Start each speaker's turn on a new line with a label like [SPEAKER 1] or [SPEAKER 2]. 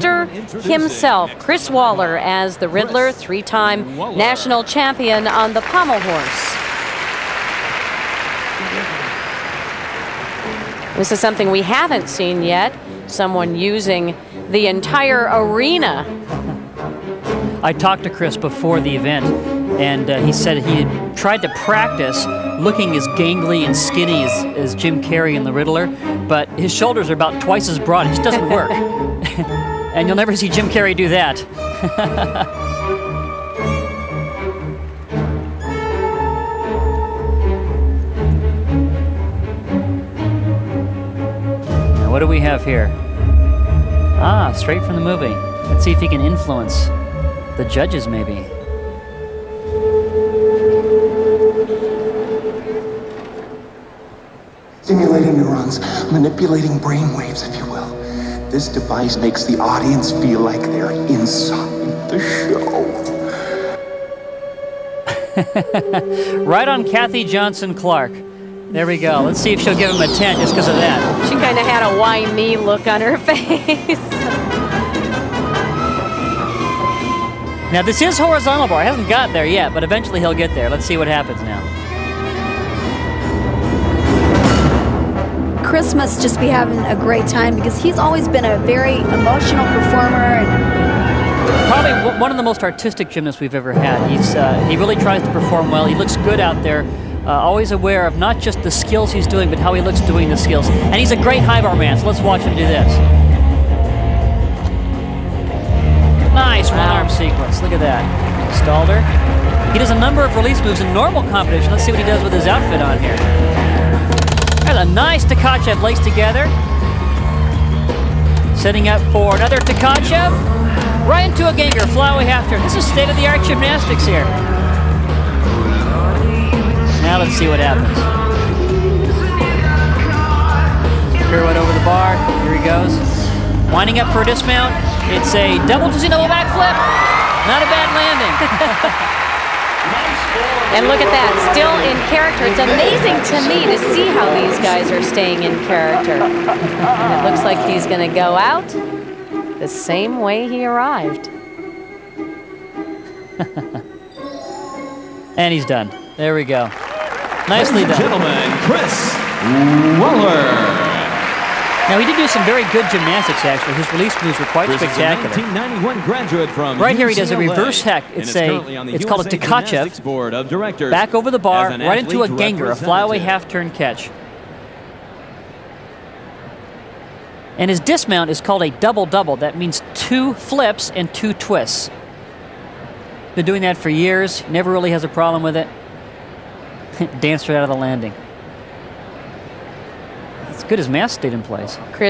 [SPEAKER 1] Himself, Chris Waller, as the Riddler, three-time national champion on the pommel horse. This is something we haven't seen yet, someone using the entire arena.
[SPEAKER 2] I talked to Chris before the event, and uh, he said he had tried to practice looking as gangly and skinny as, as Jim Carrey in The Riddler, but his shoulders are about twice as broad. It just doesn't work. and you'll never see Jim Carrey do that. now, what do we have here? Ah, straight from the movie. Let's see if he can influence the judges, maybe.
[SPEAKER 3] Stimulating neurons, manipulating brain waves, if you will. This device makes the audience feel like they're inside the
[SPEAKER 2] show. right on Kathy Johnson Clarke. There we go. Let's see if she'll give him a 10 just because of that.
[SPEAKER 1] She kind of had a why me look on her face.
[SPEAKER 2] now, this is horizontal bar. He hasn't got there yet, but eventually he'll get there. Let's see what happens now.
[SPEAKER 4] Chris must just be having a great time because he's always been a very emotional performer.
[SPEAKER 2] Probably one of the most artistic gymnasts we've ever had. He's uh, he really tries to perform well. He looks good out there. Uh, always aware of not just the skills he's doing, but how he looks doing the skills. And he's a great high bar man, so let's watch him do this. Nice one-arm sequence. Look at that. Stalder. He does a number of release moves in normal competition. Let's see what he does with his outfit on here. A nice Tkachev laced together. Setting up for another Tkachev. Right into a Gienger, flyaway half turn. This is state-of-the-art gymnastics here. Now let's see what happens. Pirouette over the bar. Here he goes. Winding up for a dismount. It's a double dizzy double backflip. Not a bad landing.
[SPEAKER 1] And look at that, still in character. It's amazing to me to see how these guys are staying in character. And it looks like he's going to go out the same way he arrived.
[SPEAKER 2] and he's done. There we go. Nicely done.
[SPEAKER 5] Gentlemen, Chris Waller.
[SPEAKER 2] Now, he did do some very good gymnastics, actually. His release moves were quite
[SPEAKER 5] Chris
[SPEAKER 2] spectacular.
[SPEAKER 5] 1991 graduate from
[SPEAKER 2] Right here, he does a reverse hecht. It's a, it's called a Tkachev.
[SPEAKER 5] Board of Directors
[SPEAKER 2] Back over the bar, right into a Gienger, a flyaway half-turn catch. And his dismount is called a double-double. That means two flips and two twists. Been doing that for years. Never really has a problem with it. Danced right out of the landing. It's good as mass stayed in place.
[SPEAKER 1] Chris